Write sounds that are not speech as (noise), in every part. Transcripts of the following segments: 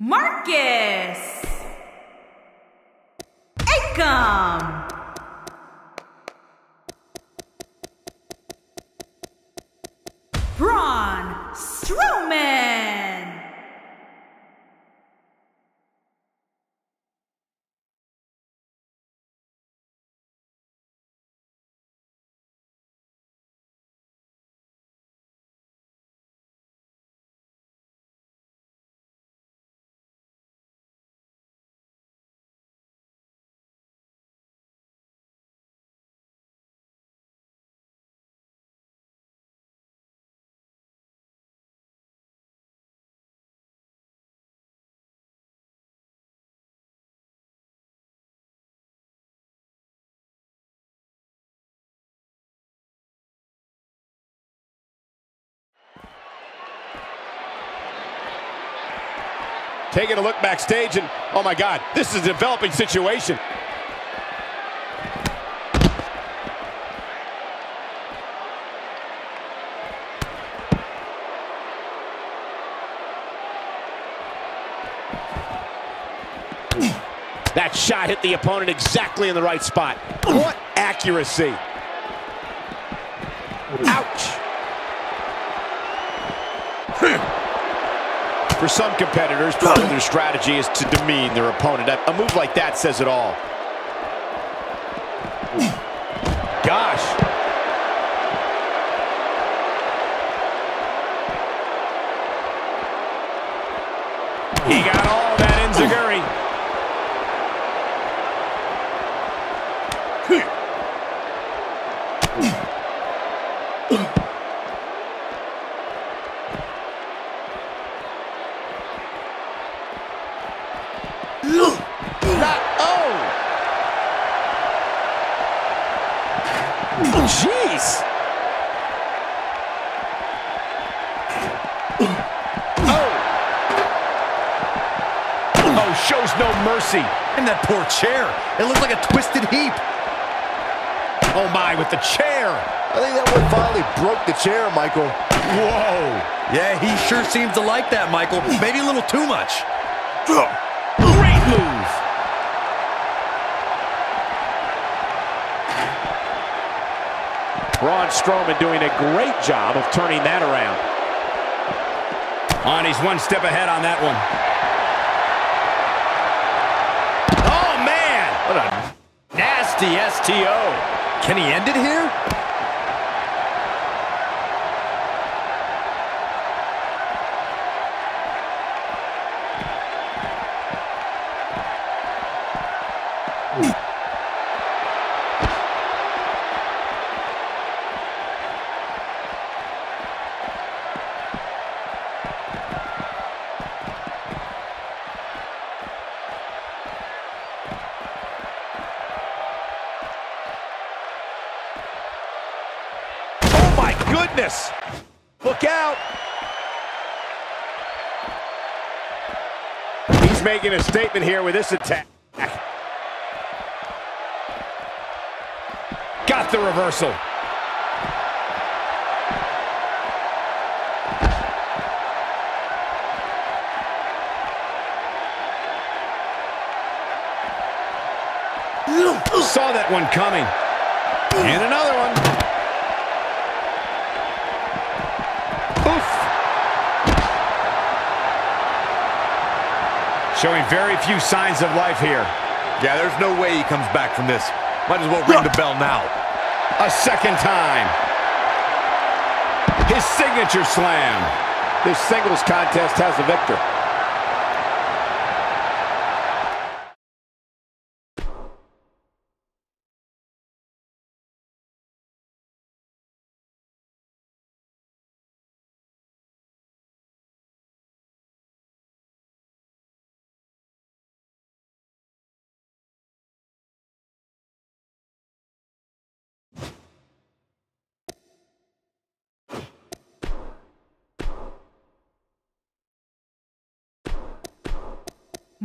Marcus Acom. Taking a look backstage, and oh my God, this is a developing situation. (clears throat) That shot hit the opponent exactly in the right spot. What accuracy. Ouch. For some competitors, part of their strategy is to demean their opponent. A move like that says it all. Gosh. He got Jeez! Oh! Oh, shows no mercy. And that poor chair. It looks like a twisted heap. Oh my, with the chair. I think that one finally broke the chair, Michael. Whoa! Yeah, he sure seems to like that, Michael. Maybe a little too much. Great move! Braun Strowman doing a great job of turning that around. On, he's one step ahead on that one. Oh, man! What a nasty STO. Can he end it here? Goodness! Look out! He's making a statement here with this attack. Got the reversal. Saw that one coming. And another one. Showing very few signs of life here. Yeah, there's no way he comes back from this. Might as well ring the bell now. A second time. His signature slam. This singles contest has a victor.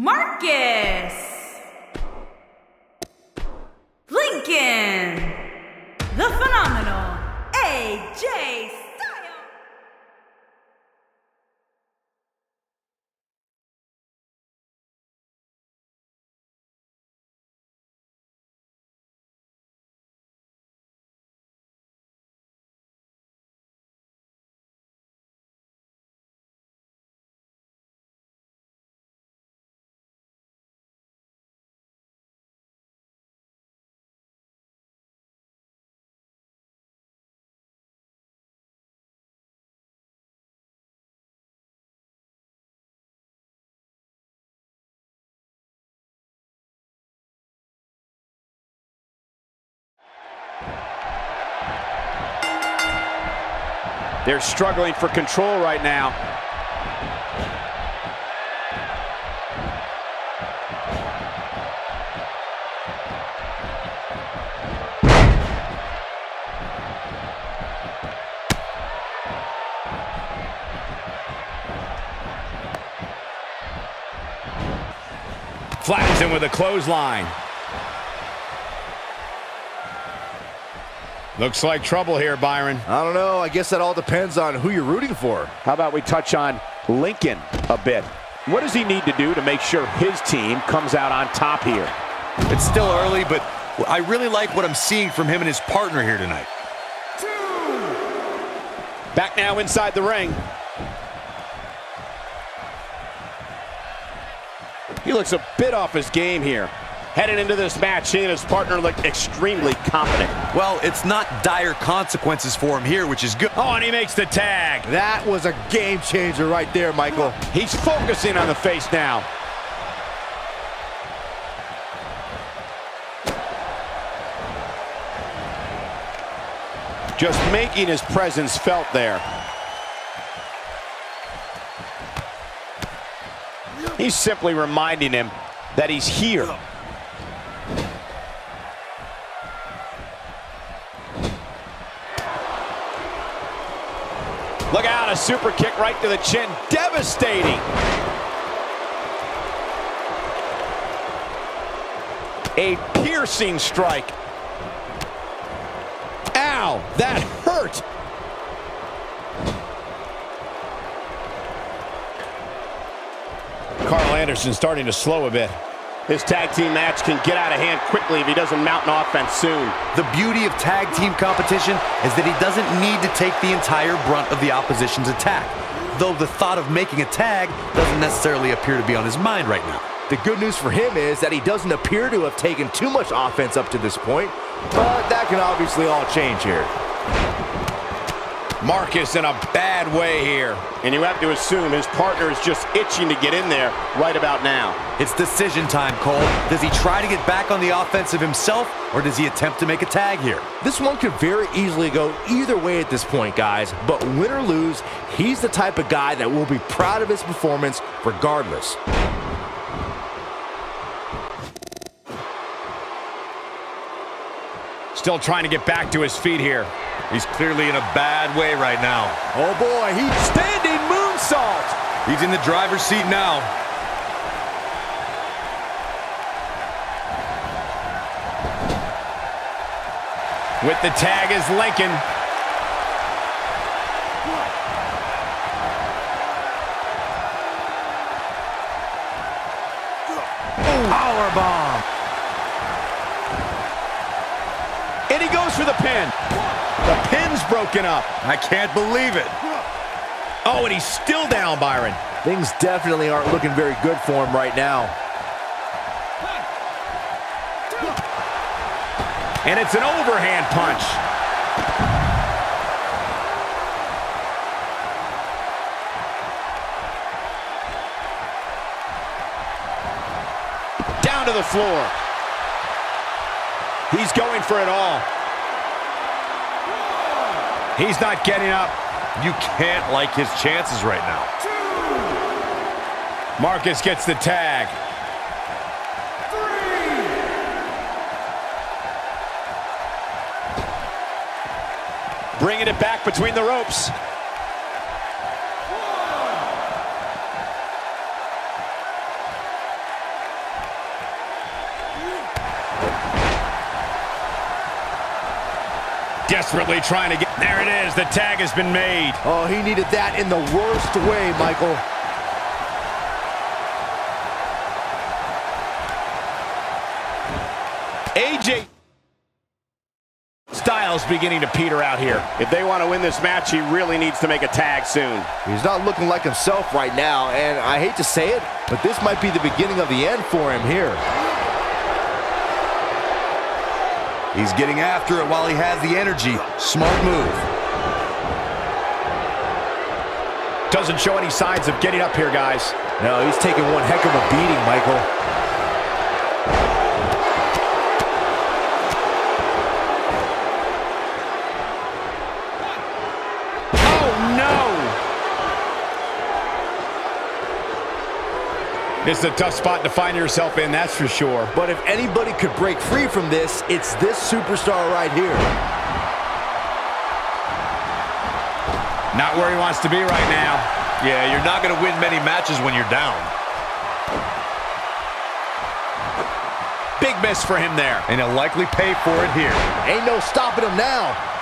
Marcus Lincoln The phenomenal AJ They're struggling for control right now. Flattens him with a clothesline. Looks like trouble here, Byron. I don't know. I guess that all depends on who you're rooting for. How about we touch on Lincoln a bit? What does he need to do to make sure his team comes out on top here? It's still early, but I really like what I'm seeing from him and his partner here tonight. Back now inside the ring. He looks a bit off his game here. Heading into this match, he and his partner looked extremely confident. Well, it's not dire consequences for him here, which is good. Oh, and he makes the tag. That was a game changer right there, Michael. He's focusing on the face now. Just making his presence felt there. He's simply reminding him that he's here. Super kick right to the chin. Devastating. A piercing strike. Ow, that hurt. Karl Anderson starting to slow a bit. This tag team match can get out of hand quickly if he doesn't mount an offense soon. The beauty of tag team competition is that he doesn't need to take the entire brunt of the opposition's attack, though the thought of making a tag doesn't necessarily appear to be on his mind right now. The good news for him is that he doesn't appear to have taken too much offense up to this point, but that can obviously all change here. Marcus in a bad way here. And you have to assume his partner is just itching to get in there right about now. It's decision time, Cole. Does he try to get back on the offensive himself, or does he attempt to make a tag here? This one could very easily go either way at this point, guys, but win or lose, he's the type of guy that will be proud of his performance regardless. Still trying to get back to his feet here. He's clearly in a bad way right now. Oh boy, he's standing moonsault! He's in the driver's seat now. With the tag is Lincoln. Power bomb! And he goes for the pin. Broken up. I can't believe it. Oh, and he's still down, Byron. Things definitely aren't looking very good for him right now. And it's an overhand punch. Down to the floor. He's going for it all. He's not getting up. You can't like his chances right now. Marcus gets the tag. Bringing it back between the ropes. Desperately trying to get... There it is. The tag has been made. Oh, he needed that in the worst way, Michael. AJ Styles beginning to peter out here. If they want to win this match, he really needs to make a tag soon. He's not looking like himself right now, and I hate to say it, but this might be the beginning of the end for him here. He's getting after it while he has the energy. Smart move. Doesn't show any signs of getting up here, guys. No, he's taking one heck of a beating, Michael. It's a tough spot to find yourself in, that's for sure. But if anybody could break free from this, it's this superstar right here. Not where he wants to be right now. Yeah, you're not going to win many matches when you're down. Big miss for him there. And he'll likely pay for it here. Ain't no stopping him now.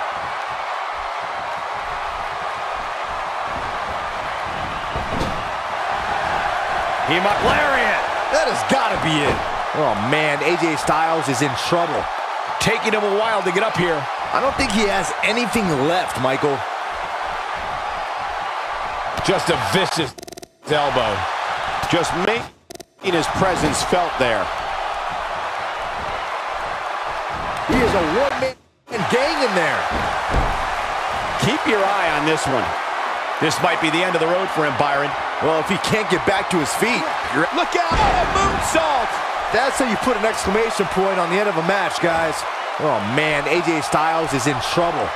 He might lariat. That has got to be it. Oh, man, AJ Styles is in trouble. Taking him a while to get up here. I don't think he has anything left, Michael. Just a vicious elbow. Just making his presence felt there. He is a one-man gang in there. Keep your eye on this one. This might be the end of the road for him, Byron. Well, if he can't get back to his feet, you're... Look out! Oh, moonsault! That's how you put an exclamation point on the end of a match, guys. Oh, man, AJ Styles is in trouble.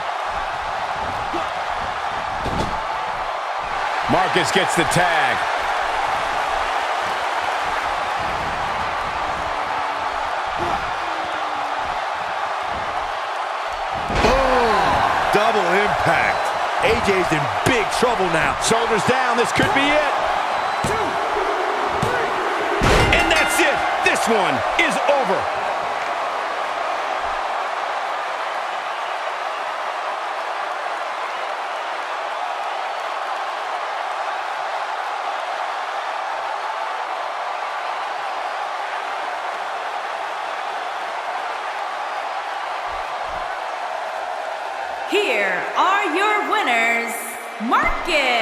Marcus gets the tag. Boom! Double impact. AJ's in big trouble now. Shoulders down, this could be it. And that's it. This one is over. Here